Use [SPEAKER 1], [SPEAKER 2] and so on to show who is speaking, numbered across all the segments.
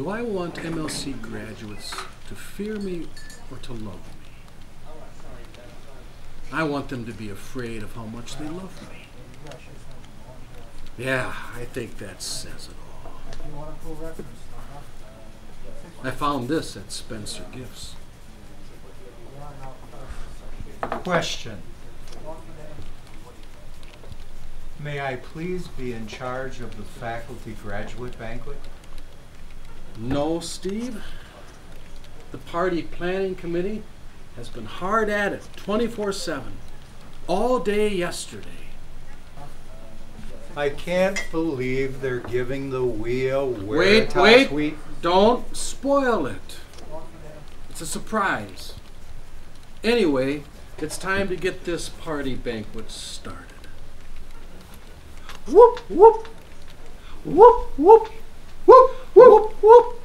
[SPEAKER 1] Do I want MLC graduates to fear me or to love me? I want them to be afraid of how much they love me. Yeah, I think that says it all. I found this at Spencer Gifts.
[SPEAKER 2] Question. May I please be in charge of the faculty graduate banquet?
[SPEAKER 1] No, Steve. The party planning committee has been hard at it 24 7, all day yesterday.
[SPEAKER 2] I can't believe they're giving the wheel
[SPEAKER 1] Wait, wait.
[SPEAKER 2] wheat.
[SPEAKER 1] Don't spoil it. It's a surprise. Anyway, it's time to get this party banquet started. Whoop, whoop. Whoop, whoop. Whoop, whoop, whoop.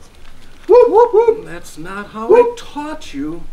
[SPEAKER 1] Whoop, whoop, whoop. That's not how I taught you.